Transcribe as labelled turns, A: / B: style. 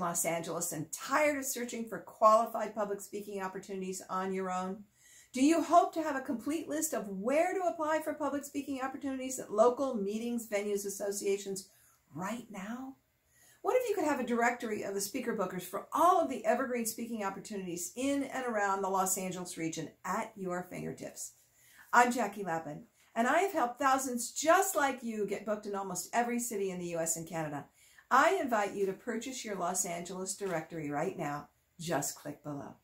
A: Los Angeles and tired of searching for qualified public speaking opportunities on your own? Do you hope to have a complete list of where to apply for public speaking opportunities at local meetings, venues, associations right now? What if you could have a directory of the speaker bookers for all of the evergreen speaking opportunities in and around the Los Angeles region at your fingertips? I'm Jackie Lapin, and I have helped thousands just like you get booked in almost every city in the US and Canada. I invite you to purchase your Los Angeles directory right now. Just click below.